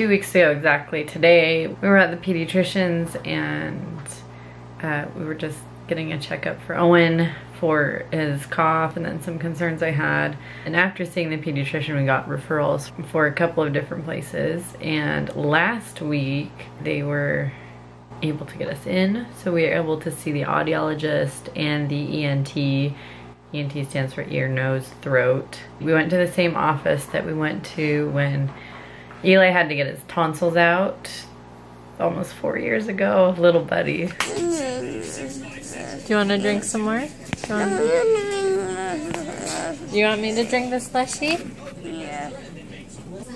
two weeks ago exactly today, we were at the pediatrician's and uh, we were just getting a checkup for Eoin for his cough and then some concerns I had. And after seeing the pediatrician, we got referrals for a couple of different places. And last week, they were able to get us in. So we were able to see the audiologist and the ENT. ENT stands for ear, nose, throat. We went to the same office that we went to when Eli had to get his tonsils out almost four years ago. Little buddy. Do you want to drink some more? Do you, want... you want me to drink the slushy? Yeah.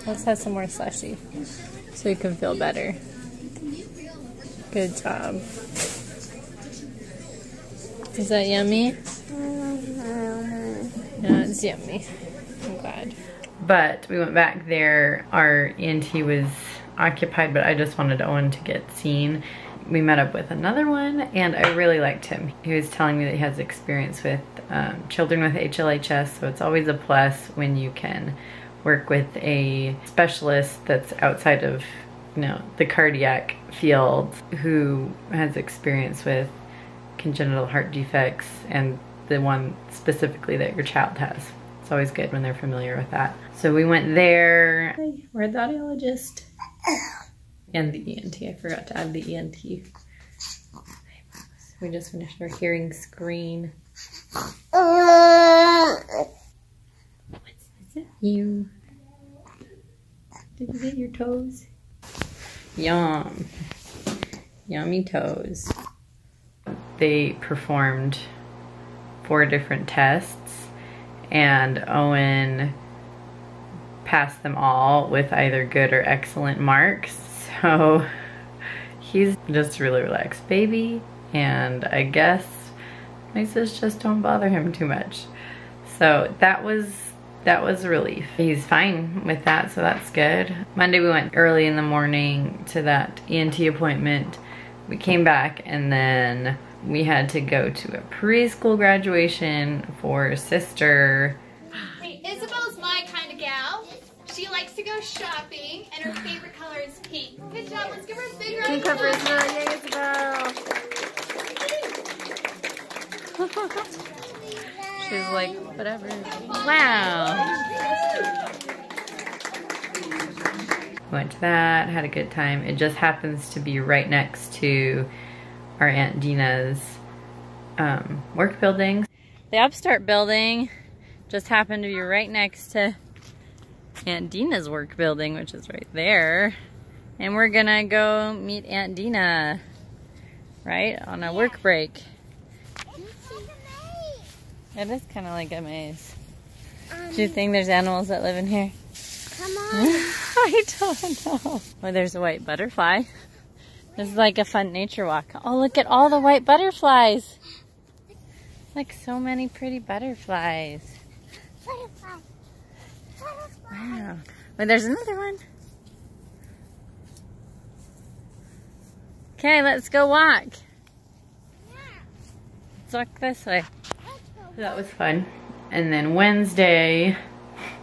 Let's have some more slushy so you can feel better. Good job. Is that yummy? Mm-hmm. Yeah, it's yummy. But we went back there. Our ENT was occupied, but I just wanted Eoin to get seen. We met up with another one, and I really liked him. He was telling me that he has experience with um, children with HLHS, so it's always a plus when you can work with a specialist that's outside of you know, the cardiac field who has experience with congenital heart defects and the one specifically that your child has. It's always good when they're familiar with that. So we went there. We're the audiologist. And the ENT. I forgot to add the ENT. We just finished our hearing screen. What's is it? You. Did you get your toes? Yum. Yummy toes. They performed four different tests and Eoin passed them all with either good or excellent marks. So he's just really relaxed baby and I guess sis just don't bother him too much. So that was that was a relief. He's fine with that, so that's good. Monday we went early in the morning to that ENT appointment. We came back and then we had to go to a preschool graduation for sister. Hey, Isabel's my kind of gal. She likes to go shopping and her favorite color is pink. Good job, let's give her a big round Pink of for applause. Isabel. Yay, Isabel. She's like, whatever. Wow. Went to that, had a good time. It just happens to be right next to our Aunt Dina's um, work building. The Upstart building just happened to be right next to Aunt Dina's work building, which is right there. And we're gonna go meet Aunt Dina, right, on a work break. It is kind of like a maze. Do you think there's animals that live in here? Come on. I don't know. Well, there's a white butterfly. This is like a fun nature walk. Oh, look at all the white butterflies. Like so many pretty butterflies. Butterfly. Butterfly. Wow. Well, there's another one. Okay, let's go walk. Let's walk this way. That was fun. And then Wednesday,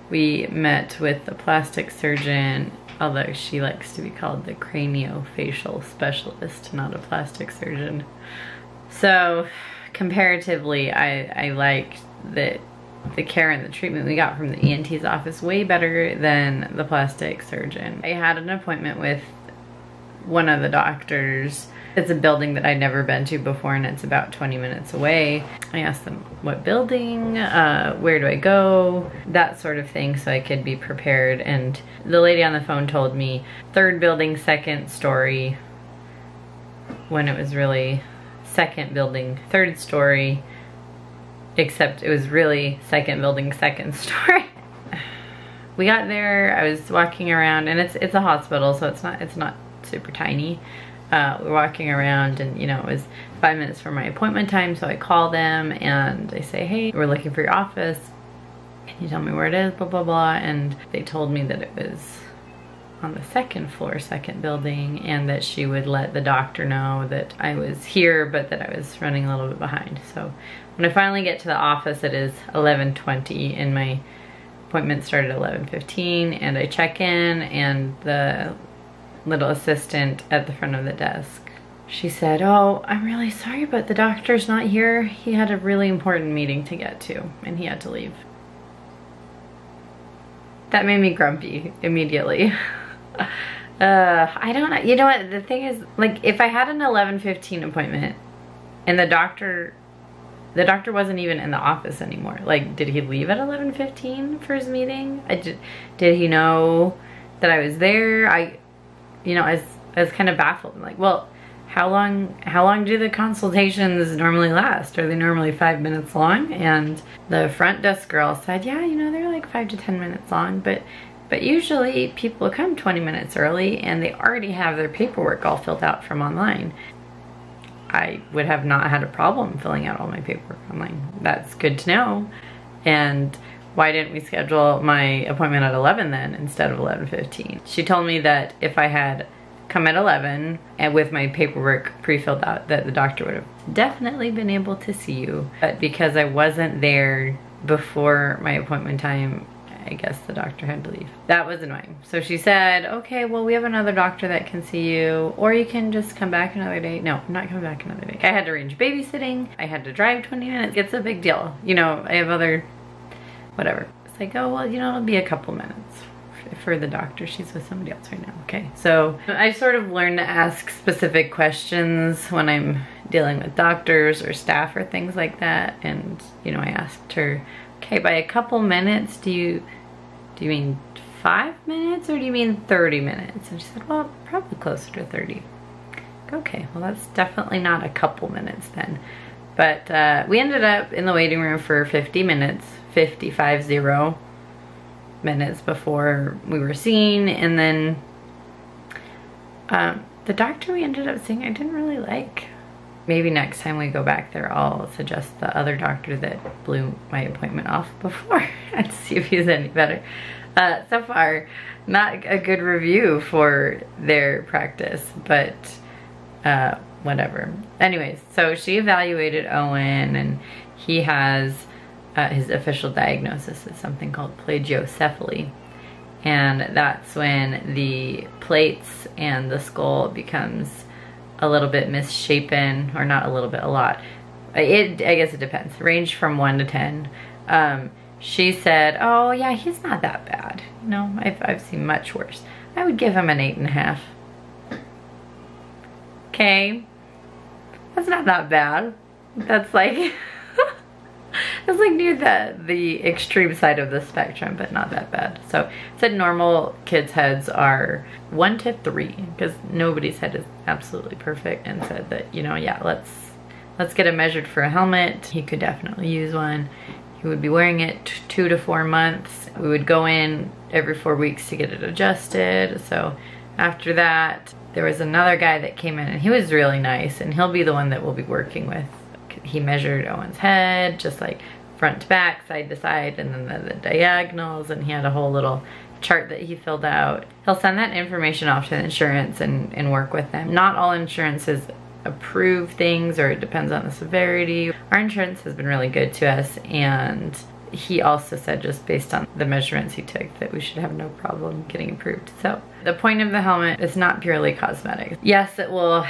we met with the plastic surgeon, although she likes to be called the craniofacial specialist, not a plastic surgeon. So, comparatively, I, I liked that the care and the treatment we got from the ENT's office way better than the plastic surgeon. I had an appointment with one of the doctors. It's a building that I'd never been to before and it's about 20 minutes away. I asked them what building, uh, where do I go, that sort of thing so I could be prepared. And the lady on the phone told me third building, second story, when it was really second building, third story, except it was really second building, second story. we got there, I was walking around and it's it's a hospital so it's not it's not super tiny. Uh, we're walking around and you know it was five minutes from my appointment time so I call them and they say hey we're looking for your office. Can you tell me where it is? Blah blah blah. And they told me that it was on the second floor second building and that she would let the doctor know that I was here but that I was running a little bit behind. So when I finally get to the office it is 11:20 and my appointment started at 11:15 and I check in and the little assistant at the front of the desk. She said, oh, I'm really sorry, but the doctor's not here. He had a really important meeting to get to, and he had to leave. That made me grumpy immediately. uh, I don't know. You know what? The thing is, like, if I had an 11.15 appointment and the doctor, the doctor wasn't even in the office anymore. Like, did he leave at 11.15 for his meeting? I did, did he know that I was there? I, you know, I was, I was kind of baffled. I'm like, well, how long how long do the consultations normally last? Are they normally five minutes long? And the front desk girl said yeah you know they're like five to ten minutes long but but usually people come 20 minutes early and they already have their paperwork all filled out from online. I would have not had a problem filling out all my paperwork online. That's good to know. And why didn't we schedule my appointment at 11 then instead of 11.15 she told me that if I had come at 11 and with my paperwork pre-filled out that the doctor would have definitely been able to see you. But because I wasn't there before my appointment time, I guess the doctor had to leave. That was annoying. So she said, okay, well, we have another doctor that can see you, or you can just come back another day. No, I'm not coming back another day. I had to arrange babysitting. I had to drive 20 minutes. It's a big deal. You know, I have other, whatever. It's like, oh, well, you know, it'll be a couple minutes for the doctor. She's with somebody else right now. Okay, so I sort of learned to ask specific questions when I'm dealing with doctors or staff or things like that. And, you know, I asked her, okay, by a couple minutes, do you, do you mean five minutes or do you mean 30 minutes? And she said, well, probably closer to 30. Okay, well, that's definitely not a couple minutes then. But uh, we ended up in the waiting room for 50 minutes, 55 zero minutes before we were seen and then um, the doctor we ended up seeing I didn't really like. Maybe next time we go back there I'll suggest the other doctor that blew my appointment off before and see if he's any better. Uh, so far, not a good review for their practice, but uh, whatever. Anyways, so she evaluated Eoin and he has uh, his official diagnosis is something called plagiocephaly. And that's when the plates and the skull becomes a little bit misshapen, or not a little bit, a lot. It, I guess it depends. Range from 1 to 10. Um, she said, oh yeah, he's not that bad. No, I've, I've seen much worse. I would give him an 8.5. Okay. That's not that bad. That's like... it's like near the the extreme side of the spectrum, but not that bad. So said normal kids' heads are one to three because nobody's head is absolutely perfect, and said that you know yeah let's let's get him measured for a helmet. He could definitely use one. He would be wearing it two to four months. We would go in every four weeks to get it adjusted. So after that, there was another guy that came in and he was really nice and he'll be the one that we'll be working with he measured Eoin's head, just like front to back, side to side, and then the, the diagonals, and he had a whole little chart that he filled out. He'll send that information off to the insurance and, and work with them. Not all insurances approve things or it depends on the severity. Our insurance has been really good to us and he also said just based on the measurements he took that we should have no problem getting approved. So the point of the helmet is not purely cosmetic. Yes, it will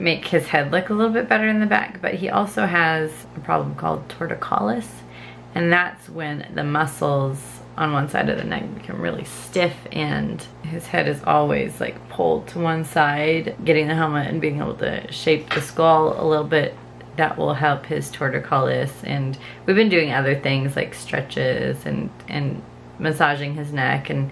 make his head look a little bit better in the back, but he also has a problem called torticollis, and that's when the muscles on one side of the neck become really stiff and his head is always like pulled to one side. Getting the helmet and being able to shape the skull a little bit that will help his torticollis and we've been doing other things like stretches and and massaging his neck and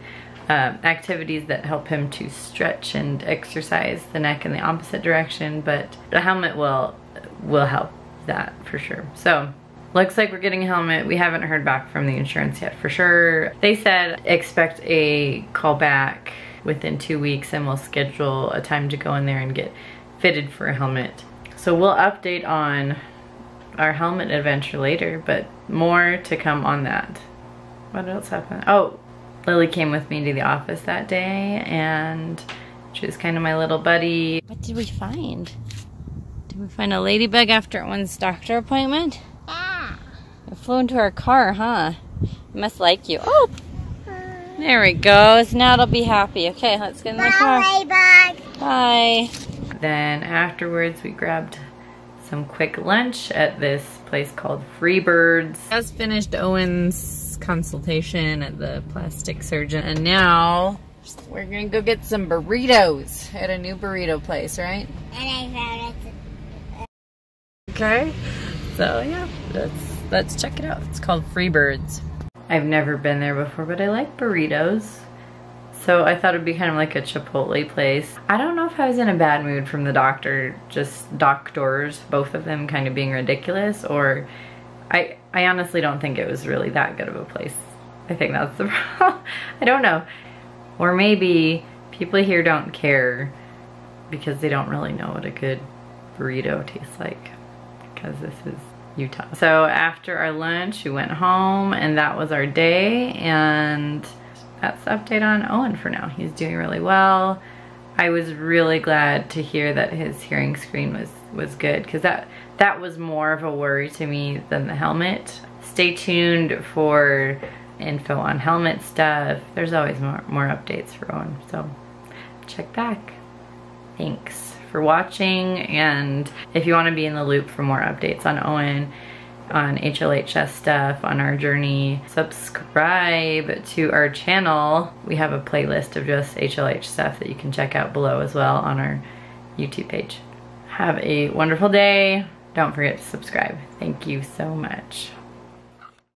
uh, activities that help him to stretch and exercise the neck in the opposite direction but the helmet will will help that for sure so looks like we're getting a helmet we haven't heard back from the insurance yet for sure they said expect a call back within two weeks and we'll schedule a time to go in there and get fitted for a helmet so we'll update on our helmet adventure later, but more to come on that. What else happened? Oh, Lily came with me to the office that day and she was kind of my little buddy. What did we find? Did we find a ladybug after Eoin's doctor appointment? Ah. It flew into our car, huh? It must like you. Oh! There we go. So now it'll be happy. Okay, let's get in the car. Bye, Ladybug. Bye. Then afterwards, we grabbed some quick lunch at this place called Freebirds. Just finished Eoin's consultation at the plastic surgeon, and now we're gonna go get some burritos at a new burrito place, right? And I found it. Okay. So yeah, let's let's check it out. It's called Freebirds. I've never been there before, but I like burritos. So I thought it'd be kind of like a Chipotle place. I don't know if I was in a bad mood from the doctor, just doctors, both of them kind of being ridiculous, or I I honestly don't think it was really that good of a place. I think that's the problem. I don't know. Or maybe people here don't care because they don't really know what a good burrito tastes like because this is Utah. So after our lunch, we went home and that was our day and that's the update on Eoin for now. He's doing really well. I was really glad to hear that his hearing screen was, was good because that, that was more of a worry to me than the helmet. Stay tuned for info on helmet stuff. There's always more, more updates for Eoin, so check back. Thanks for watching and if you want to be in the loop for more updates on Eoin, on HLHS stuff, on our journey, subscribe to our channel. We have a playlist of just HLHS stuff that you can check out below as well on our YouTube page. Have a wonderful day. Don't forget to subscribe. Thank you so much.